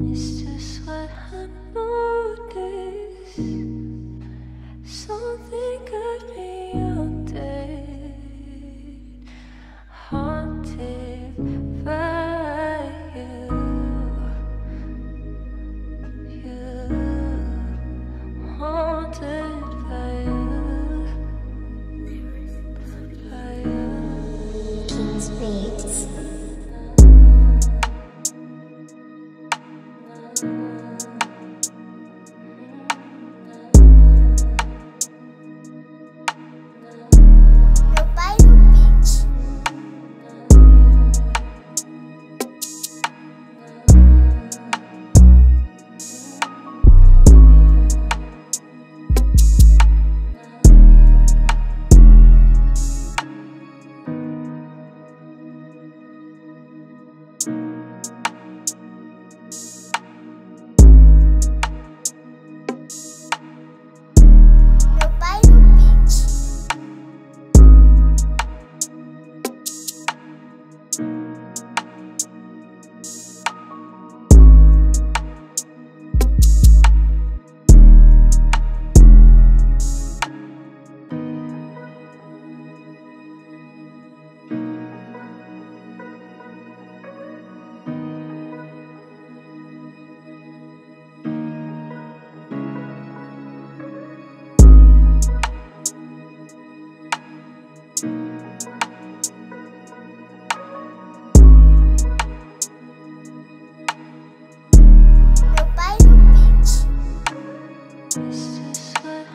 It's just what I noticed. Something got me there, haunted by you. You, haunted by you, by you.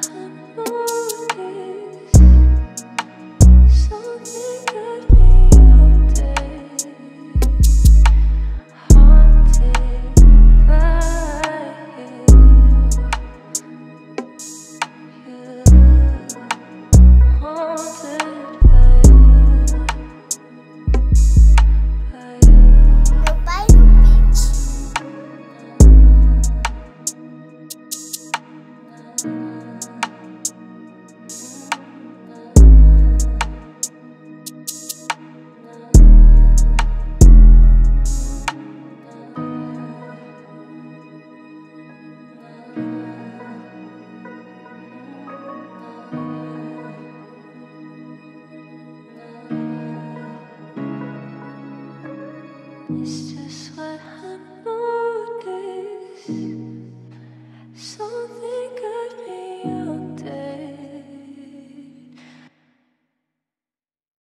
Just what